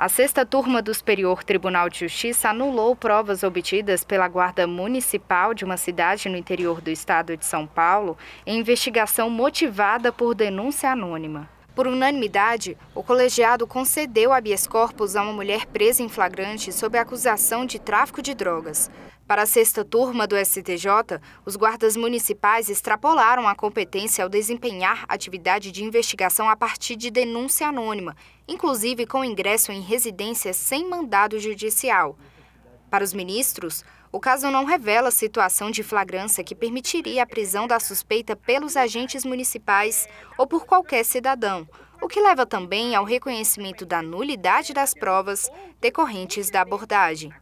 A sexta turma do Superior Tribunal de Justiça anulou provas obtidas pela Guarda Municipal de uma cidade no interior do estado de São Paulo em investigação motivada por denúncia anônima. Por unanimidade, o colegiado concedeu habeas corpus a uma mulher presa em flagrante sob acusação de tráfico de drogas. Para a sexta turma do STJ, os guardas municipais extrapolaram a competência ao desempenhar atividade de investigação a partir de denúncia anônima, inclusive com ingresso em residência sem mandado judicial. Para os ministros, o caso não revela situação de flagrância que permitiria a prisão da suspeita pelos agentes municipais ou por qualquer cidadão, o que leva também ao reconhecimento da nulidade das provas decorrentes da abordagem.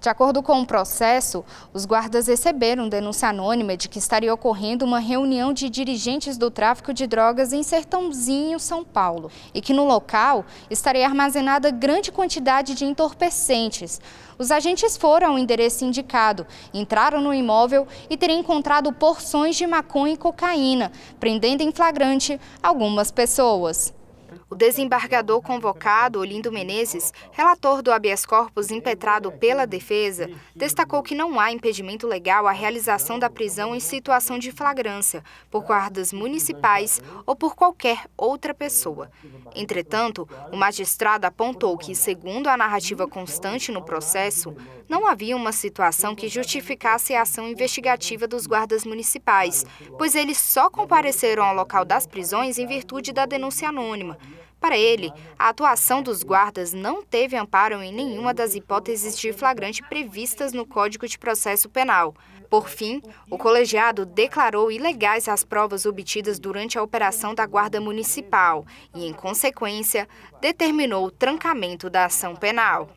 De acordo com o processo, os guardas receberam denúncia anônima de que estaria ocorrendo uma reunião de dirigentes do tráfico de drogas em Sertãozinho, São Paulo, e que no local estaria armazenada grande quantidade de entorpecentes. Os agentes foram ao endereço indicado, entraram no imóvel e teriam encontrado porções de maconha e cocaína, prendendo em flagrante algumas pessoas. O desembargador convocado, Olindo Menezes, relator do habeas corpus impetrado pela defesa, destacou que não há impedimento legal à realização da prisão em situação de flagrância, por guardas municipais ou por qualquer outra pessoa. Entretanto, o magistrado apontou que, segundo a narrativa constante no processo, não havia uma situação que justificasse a ação investigativa dos guardas municipais, pois eles só compareceram ao local das prisões em virtude da denúncia anônima. Para ele, a atuação dos guardas não teve amparo em nenhuma das hipóteses de flagrante previstas no Código de Processo Penal. Por fim, o colegiado declarou ilegais as provas obtidas durante a operação da Guarda Municipal e, em consequência, determinou o trancamento da ação penal.